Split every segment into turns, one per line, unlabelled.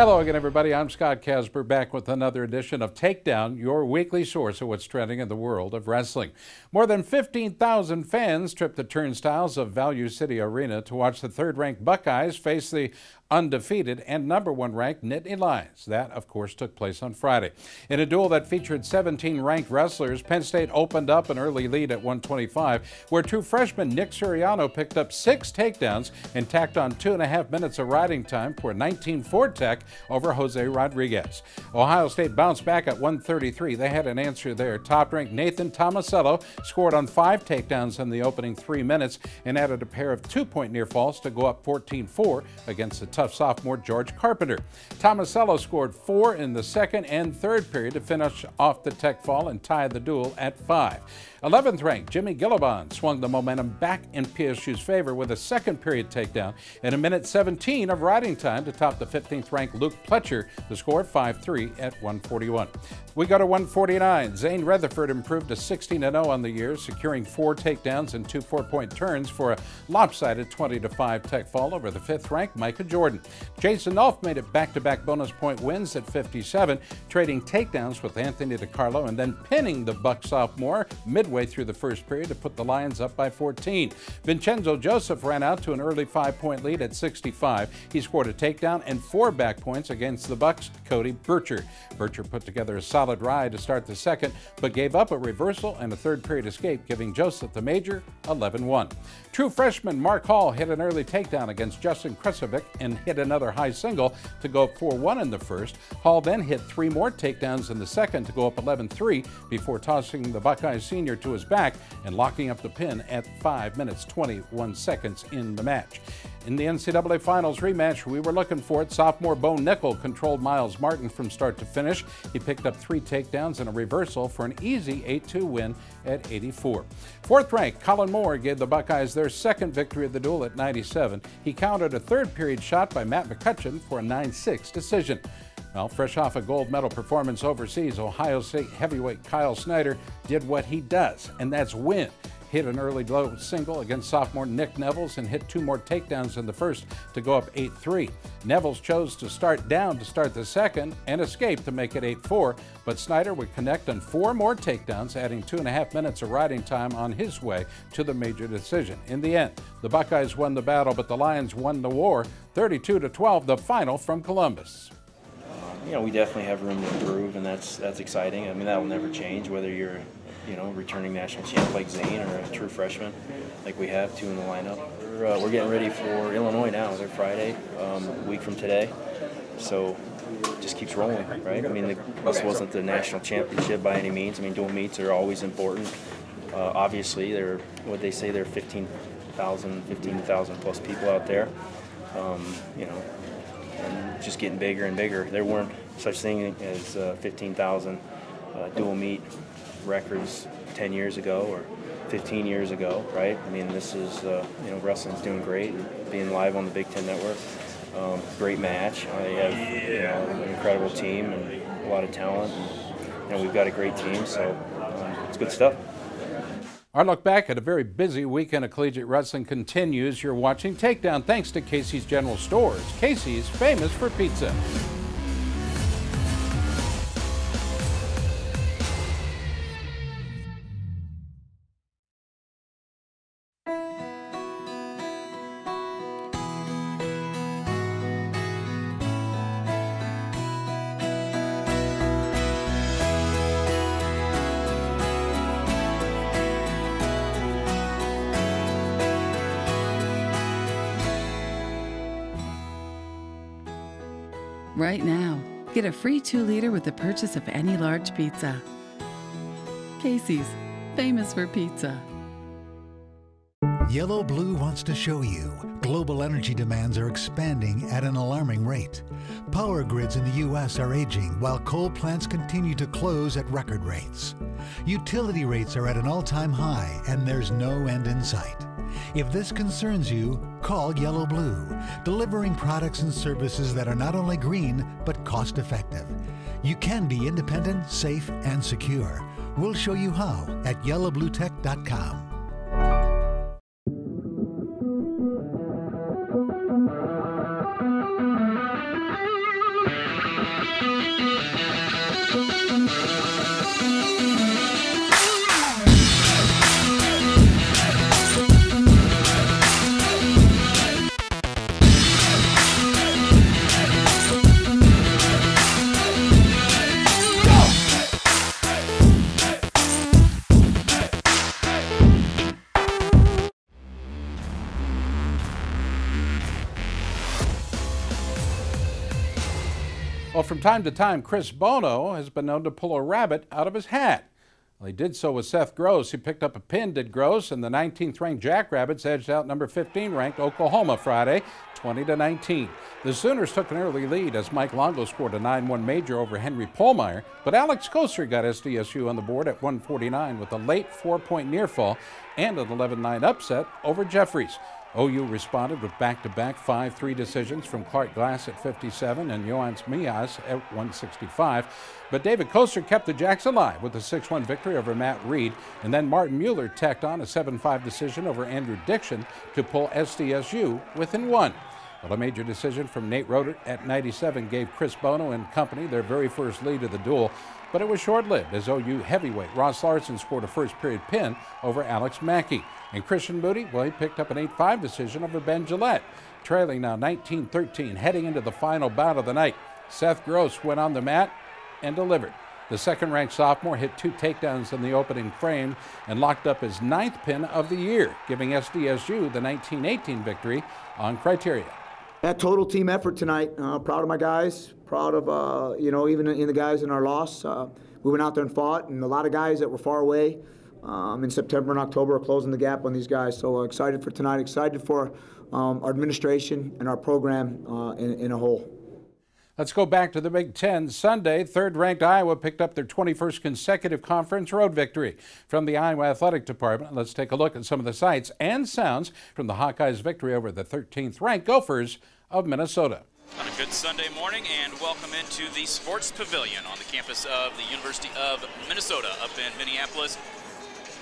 Hello again, everybody. I'm Scott Casper back with another edition of Takedown, your weekly source of what's trending in the world of wrestling. More than 15,000 fans tripped the turnstiles of Value City Arena to watch the third ranked Buckeyes face the undefeated and number one ranked Nittany Lions. That, of course, took place on Friday. In a duel that featured 17 ranked wrestlers, Penn State opened up an early lead at 125, where true freshman Nick Suriano picked up six takedowns and tacked on two and a half minutes of riding time for 19-4 tech over Jose Rodriguez. Ohio State bounced back at 133. They had an answer there. Top-ranked Nathan Tomasello scored on five takedowns in the opening three minutes and added a pair of two-point near falls to go up 14-4 against the sophomore George Carpenter. Tomasello scored four in the second and third period to finish off the tech fall and tie the duel at five. 11th ranked Jimmy Gulibon swung the momentum back in PSU's favor with a second period takedown in a minute 17 of riding time to top the 15th ranked Luke Pletcher, the score 5 3 at 141. We go to 149. Zain Retherford improved to 16 0 on the year, securing four takedowns and two four point turns for a lopsided 20 5 tech fall over the fifth ranked Micah Jordan. Jason Nolf made it back to back bonus point wins at 57, trading takedowns with Anthony DiCarlo and then pinning the Buck sophomore mid midway through the first period to put the Lions up by 14. Vincenzo Joseph ran out to an early five-point lead at 65. He scored a takedown and four back points against the Bucks' Cody Bircher. Bircher put together a solid ride to start the second, but gave up a reversal and a third period escape, giving Joseph the major 11-1. True freshman Mark Hall hit an early takedown against Justin Kresovic and hit another high single to go up 4-1 in the first. Hall then hit three more takedowns in the second to go up 11-3 before tossing the Buckeyes senior to his back and locking up the pin at 5 minutes 21 seconds in the match. In the NCAA Finals rematch, we were looking for it. Sophomore Bo Nickal controlled Myles Martin from start to finish. He picked up three takedowns and a reversal for an easy 8 2 win at 84. Fourth ranked Kollin Moore gave the Buckeyes their second victory of the duel at 97. He countered a third period shot by Matt McCutcheon for a 9 6 decision. Well, fresh off a gold medal performance overseas, Ohio State heavyweight Kyle Snyder did what he does, and that's win. Hit an early low single against sophomore Nick Nevills and hit two more takedowns in the first to go up 8 3. Nevels chose to start down to start the second and escape to make it 8 4, but Snyder would connect on four more takedowns, adding two and a half minutes of riding time on his way to the major decision. In the end, the Buckeyes won the battle, but the Lions won the war 32 12, the final from Columbus
you know, we definitely have room to improve, and that's that's exciting. I mean, that will never change whether you're, you know, returning national champ like Zain or a true freshman, like we have two in the lineup. We're, uh, we're getting ready for Illinois now. They're Friday, um, a week from today, so just keeps rolling, right? I mean, the, this wasn't the national championship by any means. I mean, dual meets are always important. Uh, obviously, there, what they say, there are 15,000, 15,000 plus people out there. Um, you know, just getting bigger and bigger. There weren't such thing as uh, 15,000 uh, dual meet records 10 years ago or 15 years ago, right? I mean, this is, uh, you know, wrestling's doing great being live on the Big Ten Network. Um, great match. They have, you know, an incredible team and a lot of talent. And, you know, we've got a great team, so um, it's good stuff.
Our look back at a very busy weekend of collegiate wrestling continues. You're watching Takedown thanks to Casey's General Stores. Casey's famous for pizza.
Get a free 2 liter with the purchase of any large pizza. Casey's, famous for pizza.
Yellow Blue wants to show you global energy demands are expanding at an alarming rate. Power grids in the U.S. are aging while coal plants continue to close at record rates. Utility rates are at an all-time high and there's no end in sight. If this concerns you, call Yellow Blue, delivering products and services that are not only green, but cost effective. You can be independent, safe, and secure. We'll show you how at yellowbluetech.com.
From time to time, Chris Bono has been known to pull a rabbit out of his hat. Well, he did so with Seth Gross. He picked up a pin, did Gross, and the 19th ranked Jackrabbits edged out number 15 ranked Oklahoma Friday, 20 to 19. The Sooners took an early lead as Mike Longo scored a 9-1 major over Henry Pohlmeyer, but Alex Kosar got SDSU on the board at 149 with a late four-point near fall and an 11-9 upset over Jeffries. OU responded with back-to-back 5-3 decisions from Clark Glass at 57 and Yoans Mias at 165. But David Kosar kept the Jacks alive with a 6-1 victory over Matt Reed, and then Martin Mueller tacked on a 7-5 decision over Andrew Dixon to pull SDSU within one. A major decision from Nate Rotert at 97 gave Chris Bono and company their very first lead of the duel, but it was short-lived as OU heavyweight Ross Larson scored a first-period pin over Alex Mackey. And Christian Moody, well, he picked up an 8-5 decision over Ben Gillette, trailing now 19-13, heading into the final bout of the night. Seth Gross went on the mat and delivered. The second ranked sophomore hit two takedowns in the opening frame and locked up his ninth pin of the year, giving SDSU the 1918 victory on criteria.
That total team effort tonight. Uh, proud of my guys. Proud of uh, you know even in the guys in our loss. Uh, we went out there and fought, and a lot of guys that were far away um, in September and October are closing the gap on these guys. So uh, excited for tonight. Excited for um, our administration and our program uh, in, in a whole.
Let's go back to the Big Ten. Sunday, third ranked Iowa picked up their 21st consecutive conference road victory. From the Iowa Athletic Department, let's take a look at some of the sights and sounds from the Hawkeyes' victory over the 13th ranked Gophers of Minnesota.
On a good Sunday morning, and welcome into the Sports Pavilion on the campus of the University of Minnesota up in Minneapolis.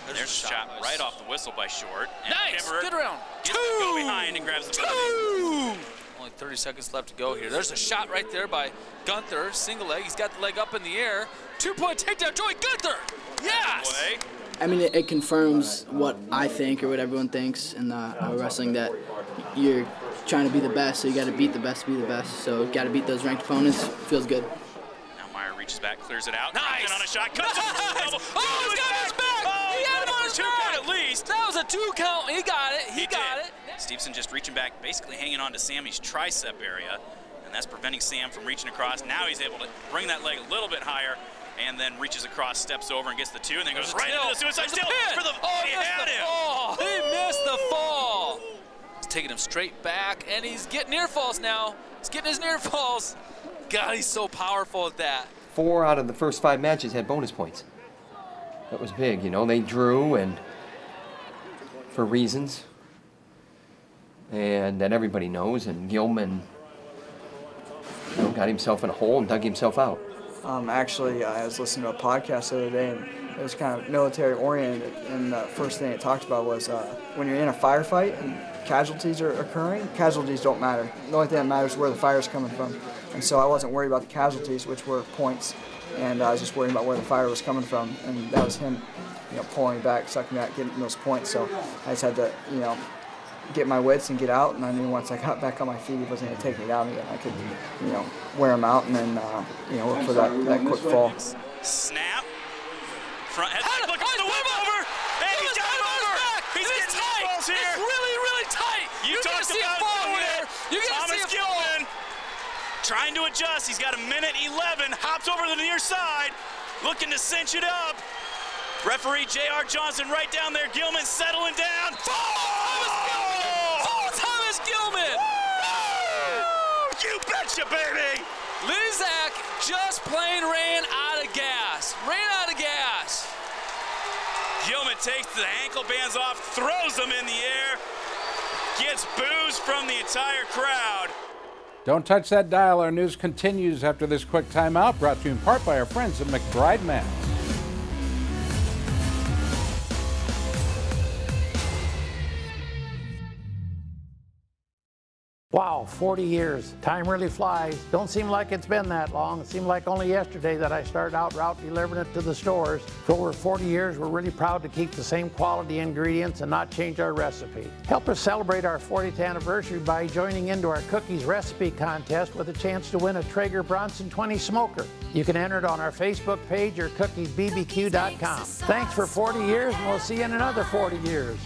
There's, There's a shot right off the whistle by Short.
And nice, good round.
Two. Go behind and grabs the Two.
Only 30 seconds left to go here. There's a shot right there by Gunther, single leg. He's got the leg up in the air. Two-point takedown, Joey Gunther. Yes.
I mean, it, it, confirms what I think or what everyone thinks in uh, wrestling that you're trying to be the best, so you got to beat the best to be the best. So got to beat those ranked opponents. Feels good.
Now Meyer reaches back, clears it out.
Nice.
on a shot. Cuts
nice. Oh, he's got his back. Oh, he had him on his
two
back.
count at least.
That was a two count. He got it. He,
he
got
did.
it.
Stevenson just reaching back, basically hanging on to Sammy's tricep area, and that's preventing Sam from reaching across. Now he's able to bring that leg a little bit higher and then reaches across, steps over, and gets the two, and then goes right into the suicide
still
for the.
Oh,
he,
he
had
the
him.
Fall. He missed the fall. He's taking him straight back, and he's getting near falls now. He's getting his near falls. God, he's so powerful at that.
Four out of the first five matches had bonus points. That was big, you know. They drew, and for reasons, and that everybody knows, and Gilman you know, got himself in a hole and dug himself out.
Um, actually, I was listening to a podcast the other day, and it was kind of military oriented. And the first thing it talked about was uh, when you're in a firefight and casualties are occurring, casualties don't matter. The only thing that matters is where the fire is coming from. And so I wasn't worried about the casualties, which were points, and I was just worried about where the fire was coming from. And that was him, you know, pulling back, sucking out, getting those points. So I just had to, you know, get my wits and get out. And I knew once I got back on my feet, he wasn't going to take me down again. I could, you know, wear him out and then, uh, you know, look for that, that quick fall.
Snap. Front head back, look the whip over. And he's over. He's getting tight. balls here.
It's really, really tight.
You
You're
talked
see
about
a fall
doing
here.
it.
You're going to see a
Gilman
fall.
trying to adjust. He's got a minute 11. Hops over to the near side. Looking to cinch it up. Referee J.R. Johnson right down there. Gilman settling down.
Fall! Fall Thomas Gilman!
Woo! You baby!
Lizak just plain ran out of gas. Ran out of gas.
Gilman takes the ankle bands off, throws them in the air, gets boos from the entire crowd.
Don't touch that dial. Our news continues after this quick timeout, brought to you in part by our friends at McBride Mats.
Wow, 40 years. Time really flies. Don't seem like it's been that long. It seemed like only yesterday that I started out route delivering it to the stores. For over 40 years, we're really proud to keep the same quality ingredients and not change our recipe. Help us celebrate our 40th anniversary by joining into our cookies recipe contest with a chance to win a Traeger Bronson 20 smoker. You can enter it on our Facebook page or cookiesbbq.com. Thanks for 40 years, and we'll see you in another 40 years.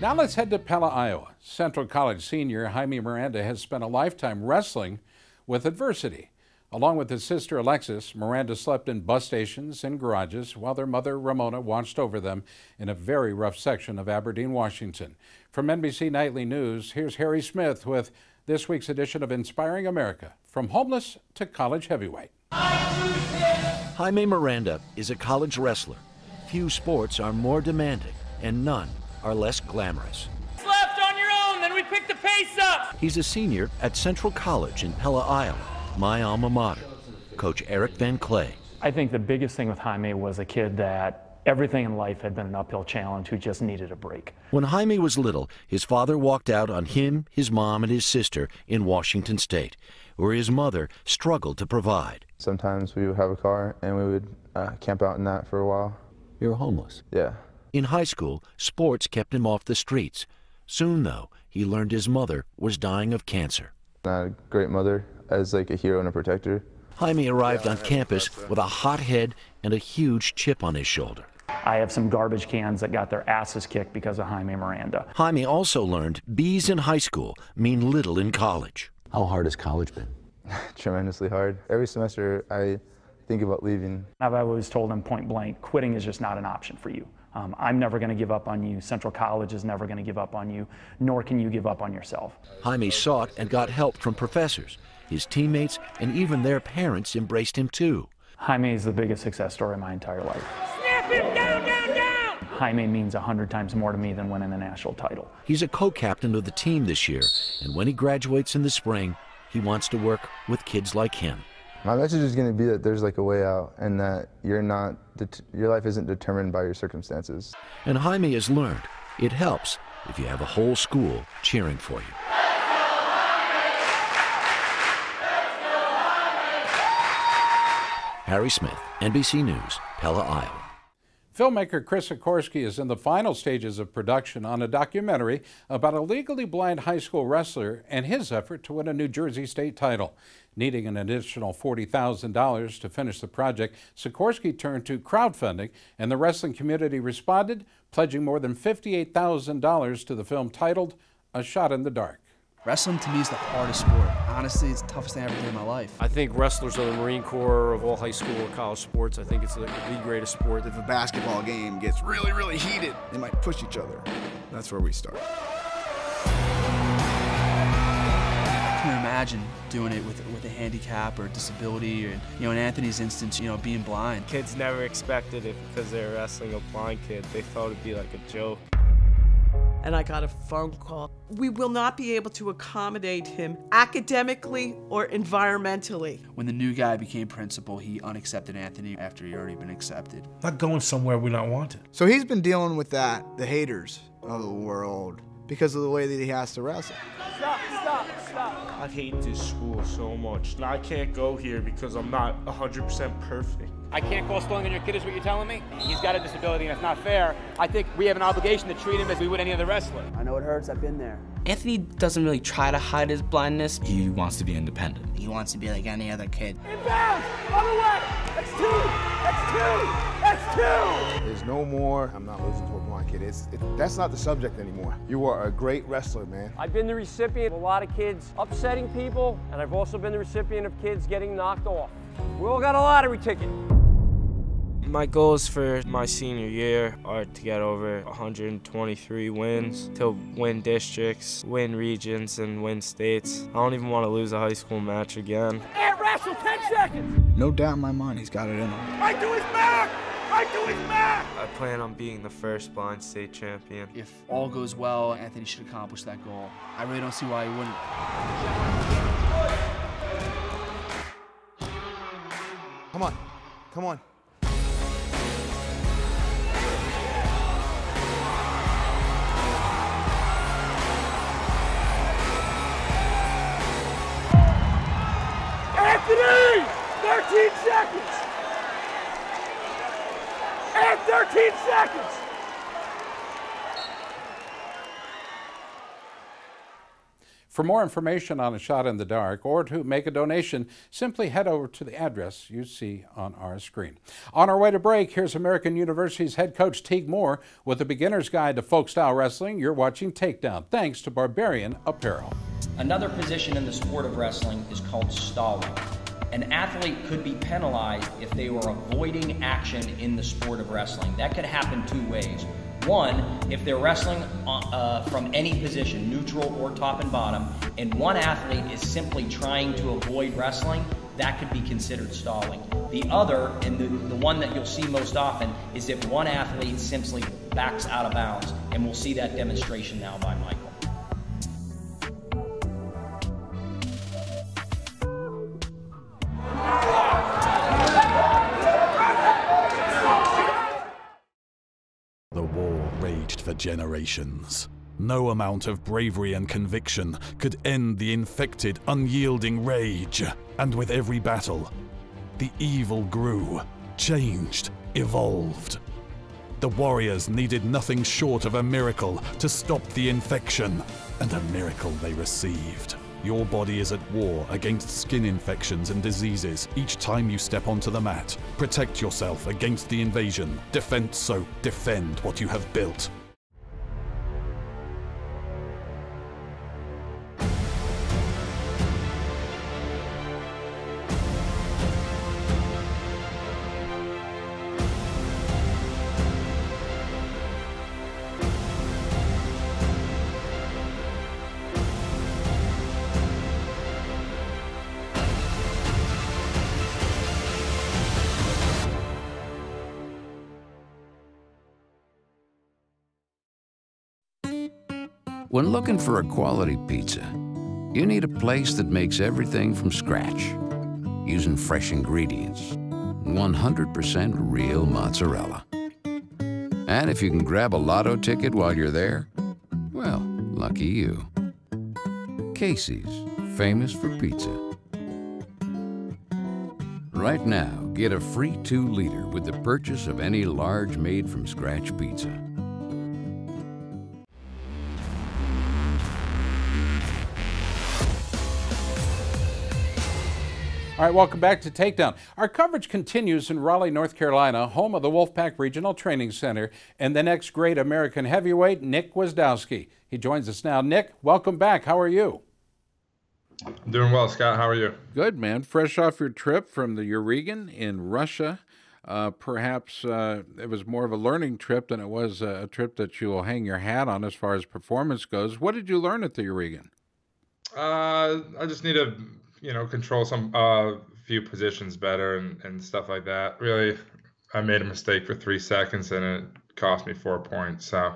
Now let's head to Pella, Iowa. Central College senior Jaime Miranda has spent a lifetime wrestling with adversity. Along with his sister Alexis, Miranda slept in bus stations and garages while their mother Ramona watched over them in a very rough section of Aberdeen, Washington. From NBC Nightly News, here's Harry Smith with this week's edition of Inspiring America From Homeless to College Heavyweight.
Jaime Miranda is a college wrestler. Few sports are more demanding, and none are less glamorous.
Left on your own, then we pick the pace up.
He's a senior at Central College in Pella, Iowa, my alma mater. Coach Eric Van Clay.
I think the biggest thing with Jaime was a kid that everything in life had been an uphill challenge who just needed a break.
When Jaime was little, his father walked out on him, his mom, and his sister in Washington State, where his mother struggled to provide.
Sometimes we would have a car and we would uh, camp out in that for a while.
You're homeless?
Yeah.
In high school, sports kept him off the streets. Soon, though, he learned his mother was dying of cancer.
I a great mother as like a hero and a protector.
Jaime arrived on campus with a hot head and a huge chip on his shoulder.
I have some garbage cans that got their asses kicked because of Jaime Miranda.
Jaime also learned B's in high school mean little in college.
How hard has college been?
Tremendously hard. Every semester I think about leaving.
I've always told him point blank, quitting is just not an option for you. Um, I'm never going to give up on you. Central College is never going to give up on you, nor can you give up on yourself.
Jaime sought and got help from professors. His teammates and even their parents embraced him too.
Jaime is the biggest success story of my entire life.
Snap him down, down, down.
Jaime means a hundred times more to me than winning a national title.
He's a co-captain of the team this year, and when he graduates in the spring, he wants to work with kids like him.
My message is going to be that there's like a way out, and that you're not, your life isn't determined by your circumstances.
And Jaime has learned it helps if you have a whole school cheering for you. Harry Smith, NBC News, Pella, Iowa.
Filmmaker Chris Sikorsky is in the final stages of production on a documentary about a legally blind high school wrestler and his effort to win a New Jersey state title. Needing an additional $40,000 to finish the project, Sikorsky turned to crowdfunding, and the wrestling community responded, pledging more than $58,000 to the film titled A Shot in the Dark.
Wrestling to me is the hardest sport. Honestly, it's the toughest thing I ever did in my life.
I think wrestlers are the Marine Corps of all high school or college sports. I think it's the, the greatest sport.
If a basketball game gets really, really heated, they might push each other. That's where we start.
I can imagine doing it with with a handicap or a disability, or you know, in Anthony's instance, you know, being blind.
Kids never expected it because they were wrestling a blind kid. They thought it'd be like a joke
and I got a phone call. We will not be able to accommodate him academically or environmentally.
When the new guy became principal, he unaccepted Anthony after he already been accepted.
Not going somewhere we're not wanted.
So he's been dealing with that, the haters of the world, because of the way that he has to wrestle.
Stop, stop, stop. I hate this school so much. I can't go here because I'm not 100% perfect.
I can't call stealing on your kid is what you're telling me? He's got a disability and it's not fair. I think we have an obligation to treat him as we would any other wrestler.
I know it hurts, I've been there.
Anthony doesn't really try to hide his blindness.
He wants to be independent.
He wants to be like any other kid.
Inbound! On the left! That's two! That's two! That's two!
There's no more, I'm not losing to a blind kid. It's, it, that's not the subject anymore. You are a great wrestler, man.
I've been the recipient of a lot of kids upsetting people, and I've also been the recipient of kids getting knocked off. We all got a lottery ticket.
My goals for my senior year are to get over 123 wins, to win districts, win regions, and win states. I don't even want to lose a high school match again.
Air wrestle, 10 seconds!
No doubt in my mind he's got it in him.
Right to his back! Right to his back!
I plan on being the first blind state champion.
If all goes well, Anthony should accomplish that goal. I really don't see why he wouldn't.
Come on, come on.
Anthony! 13 seconds! And 13 seconds!
For more information on a shot in the dark or to make a donation, simply head over to the address you see on our screen. On our way to break, here's American University's head coach Teague Moore with a beginner's guide to folk style wrestling. You're watching Takedown, thanks to Barbarian Apparel.
Another position in the sport of wrestling is called stalling. An athlete could be penalized if they were avoiding action in the sport of wrestling. That could happen two ways. One, if they're wrestling uh, from any position, neutral or top and bottom, and one athlete is simply trying to avoid wrestling, that could be considered stalling. The other, and the, the one that you'll see most often, is if one athlete simply backs out of bounds, and we'll see that demonstration now by Michael.
Generations. No amount of bravery and conviction could end the infected, unyielding rage. And with every battle, the evil grew, changed, evolved. The warriors needed nothing short of a miracle to stop the infection, and a miracle they received. Your body is at war against skin infections and diseases each time you step onto the mat. Protect yourself against the invasion. Defend so defend what you have built.
When looking for a quality pizza, you need a place that makes everything from scratch, using fresh ingredients, 100% real mozzarella. And if you can grab a lotto ticket while you're there, well, lucky you. Casey's, famous for pizza. Right now, get a free 2 liter with the purchase of any large made from scratch pizza.
All right, welcome back to Takedown. Our coverage continues in Raleigh, North Carolina, home of the Wolfpack Regional Training Center, and the next great American heavyweight, Nick Gwiazdowski. He joins us now. Nick, welcome back. How are you?
Doing well, Scott. How are you?
Good, man. Fresh off your trip from the Yarygin in Russia. Uh, perhaps uh, it was more of a learning trip than it was a trip that you will hang your hat on as far as performance goes. What did you learn at the Yarygin?
Uh, I just need to you know control some uh few positions better and and stuff like that. Really, I made a mistake for three seconds and it cost me four points. So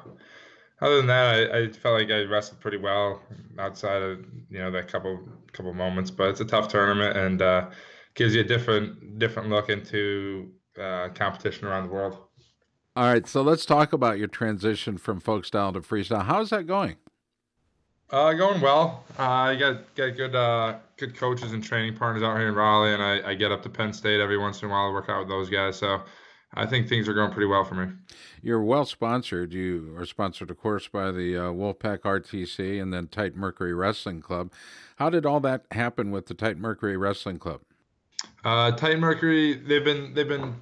other than that, I, I felt like I wrestled pretty well outside of you know that couple couple moments. But it's a tough tournament and uh, gives you a different different look into uh, competition around the world.
All right, so let's talk about your transition from folk style to freestyle. How is that going?
Uh, going well. Uh, I got got good uh, good coaches and training partners out here in Raleigh, and I, I get up to Penn State every once in a while to work out with those guys. So I think things are going pretty well for me.
You're well sponsored. You are sponsored, of course, by the uh, Wolfpack RTC and then Titan Mercury Wrestling Club. How did all that happen with the Titan Mercury Wrestling Club?
Uh, Titan Mercury, they've been they've been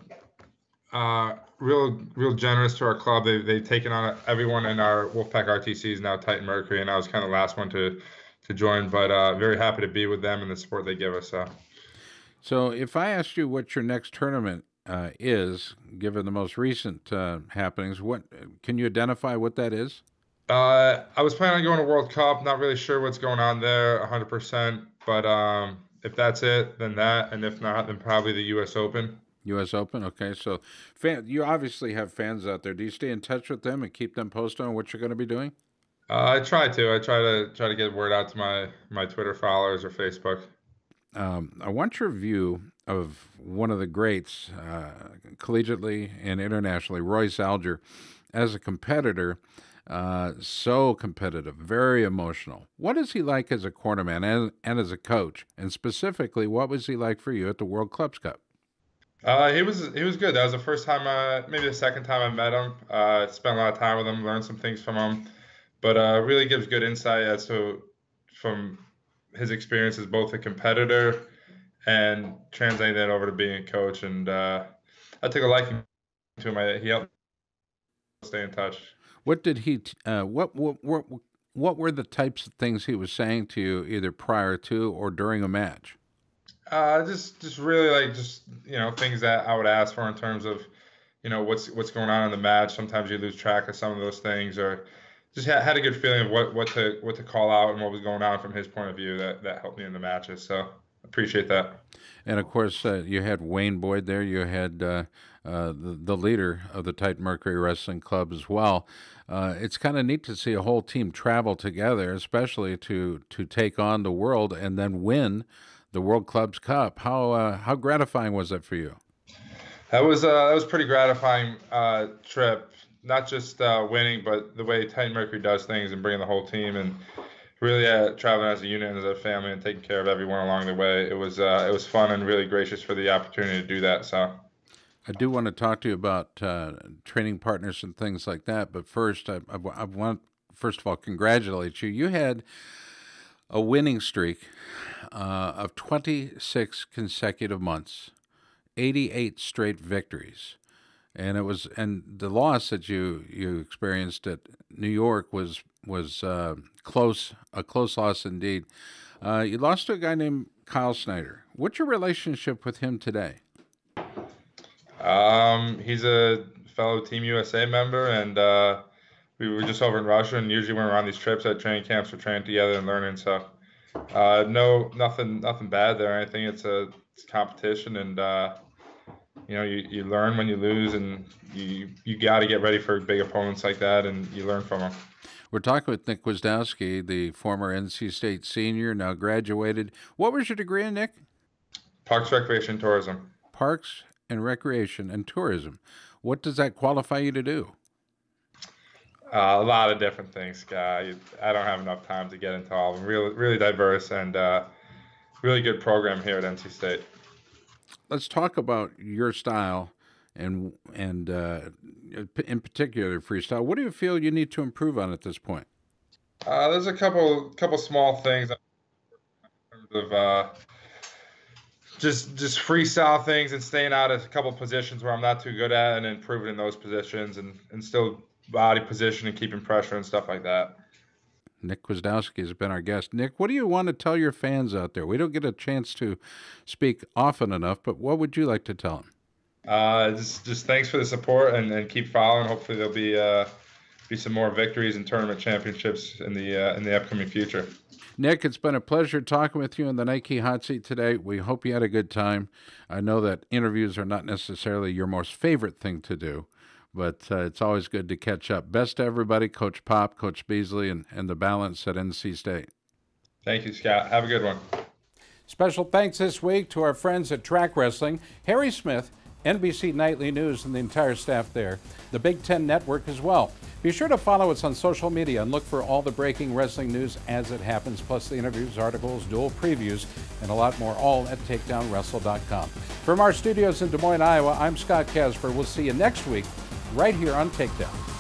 uh, real real generous to our club. They they've taken on everyone in our Wolfpack RTC is now Titan Mercury, and I was kind of the last one to to join. But uh, very happy to be with them and the support they give us. So,
so if I asked you what your next tournament uh, is, given the most recent uh, happenings, what can you identify what that is?
Uh, I was planning on going to World Cup. Not really sure what's going on there, 100%. But um, if that's it, then that, and if not, then probably the U.S. Open.
U.S. Open. Okay, so fan, you obviously have fans out there. Do you stay in touch with them and keep them posted on what you're going to be doing?
Uh, I try to. I try to try to get word out to my my Twitter followers or Facebook.
Um, I want your view of one of the greats, uh, collegiately and internationally, Royce Alger, as a competitor. Uh, so competitive, very emotional. What is he like as a cornerman and, and as a coach? And specifically, what was he like for you at the World Clubs Cup?
Uh, he was he was good. That was the first time, uh, maybe the second time I met him. Uh, spent a lot of time with him, learned some things from him, but uh, really gives good insight as to from his experience as both a competitor and translating that over to being a coach. And uh, I took a liking to him. I, he helped stay in touch.
What did he? Uh, what, what what what were the types of things he was saying to you either prior to or during a match?
Uh, just just really like just you know things that I would ask for in terms of you know what's what's going on in the match. Sometimes you lose track of some of those things, or just had, had a good feeling of what what to what to call out and what was going on from his point of view. That that helped me in the matches. So appreciate that.
And of course, uh, you had Wayne Boyd there. You had uh, uh, the, the leader of the Titan Mercury Wrestling Club as well. Uh, it's kind of neat to see a whole team travel together, especially to to take on the world and then win the World Clubs Cup. How uh, how gratifying was that for you?
That was uh, that was pretty gratifying trip. Not just winning, but the way Titan Mercury does things and bringing the whole team and really uh, traveling as a unit and as a family and taking care of everyone along the way. It was uh, it was fun and really gracious for the opportunity to do that. So
I do want to talk to you about uh, training partners and things like that. But first, I, I, I, want first of all congratulate you. You had a winning streak uh, of 26 consecutive months, 88 straight victories, and it was and the loss that you you experienced at New York was was uh, close a close loss indeed. Uh, you lost to a guy named Kyle Snyder. What's your relationship with him today?
Um, he's a fellow Team USA member, and uh, we were just over in Russia. And usually, when we're on these trips at training camps, we're training together and learning. So, uh, no, nothing, nothing bad there. I think it's a it's competition, and uh, you know, you, you learn when you lose, and you you got to get ready for big opponents like that, and you learn from them.
We're talking with Nick Gwiazdowski, the former NC State senior, now graduated. What was your degree in, Nick?
Parks, Recreation, Tourism.
Parks and recreation and tourism. What does that qualify you to do?
Uh, a lot of different things, Scott. I don't have enough time to get into all of them. Really, really diverse and uh, really good program here at NC State.
Let's talk about your style and and uh, in particular freestyle. What do you feel you need to improve on at this point?
Uh, there's a couple couple small things in terms of uh, just just freestyle things and staying out of a couple positions where I'm not too good at and improving in those positions and, and still body position and keeping pressure and stuff like that.
Nick Gwiazdowski has been our guest. Nick, what do you want to tell your fans out there? We don't get a chance to speak often enough, but what would you like to tell them?
Uh, just just thanks for the support and, and keep following. Hopefully there'll be uh, be some more victories and tournament championships in the uh, in the upcoming future.
Nick, it's been a pleasure talking with you in the Nike Hot Seat today. We hope you had a good time. I know that interviews are not necessarily your most favorite thing to do, but uh, it's always good to catch up. Best to everybody, Coach Pop, Coach Beasley, and, and the balance at NC State.
Thank you, Scott. Have a good one.
Special thanks this week to our friends at Track Wrestling, Harry Smith, NBC Nightly News, and the entire staff there, the Big Ten Network as well. Be sure to follow us on social media and look for all the breaking wrestling news as it happens, plus the interviews, articles, dual previews, and a lot more, all at takedownwrestle.com. From our studios in Des Moines, Iowa, I'm Scott Casper. We'll see you next week right here on Takedown.